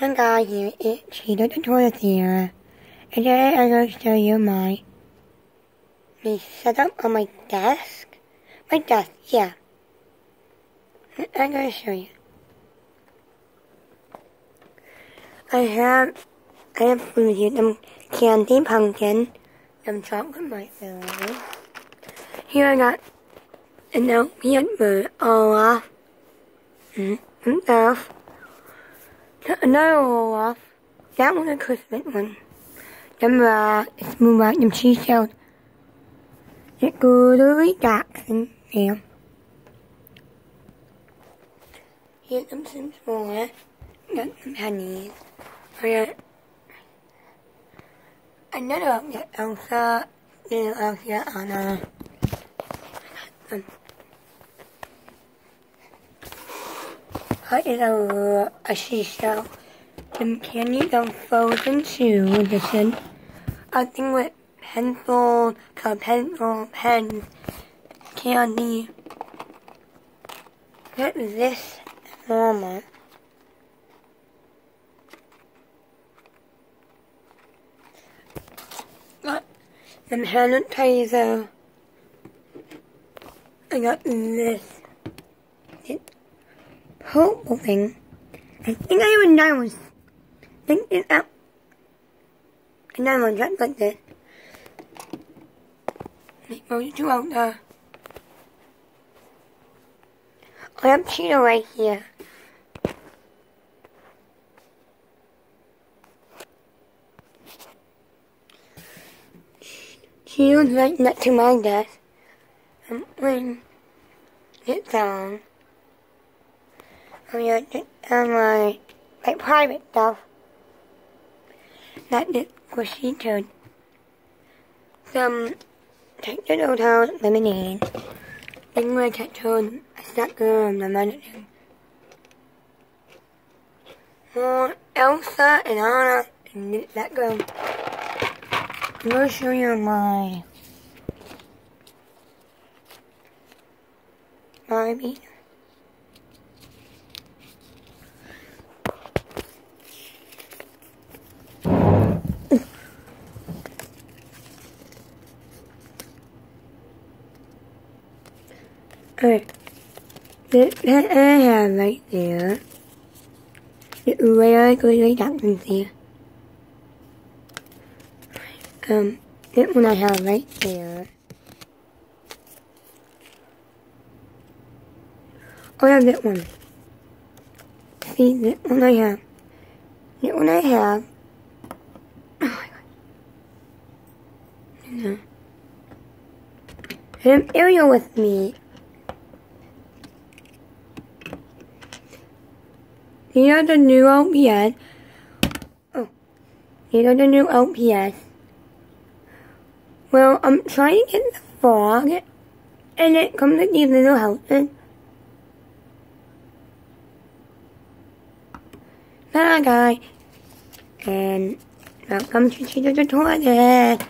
Hi guys, it's Cheeto the Tortoise here. And today I'm going to show you my, my setup on my desk. My desk, yeah. I'm going to show you. I have, I have food here, some candy pumpkin, some chocolate marshmallows. Here I got an oat peanut butter all off. Mm, some stuff. Another roll off. That one's a Christmas one. Them uh, smooth out them cheese shells. It goes Jackson. Yeah. Here's some some smaller. Got some pennies. I got another one Elsa. Little Elsa Anna. Um, Cut it over a seashell. Some candy some frozen shoes edition. I think with pencil, cut pencil, pens, candy. Get this normal. Got some sanitizer. I got this. Purple thing. I think I have another one. I think it's one just like this. Make two out there. Oh, I have Cheeto right here. Cheeto's right next to my desk. I'm playing it down. I'm on my, my private stuff. Not the squishy toad. Some Texas Hotel lemonade. Then my Texas a sucker of the medicine. More Elsa and Anna and that girl. I'm gonna show you my Barbie. Alright. This that I have right there. Really good that can see. Um, this one I have right there. Oh, I have that one. See, this one I have. That one I have. Oh my god. No. And Ariel with me. These are the new OPS. Oh, these are the new OPS. Well, I'm trying to get the fog, and it comes with these little houses. Bye, guys, and welcome to the Tutorial.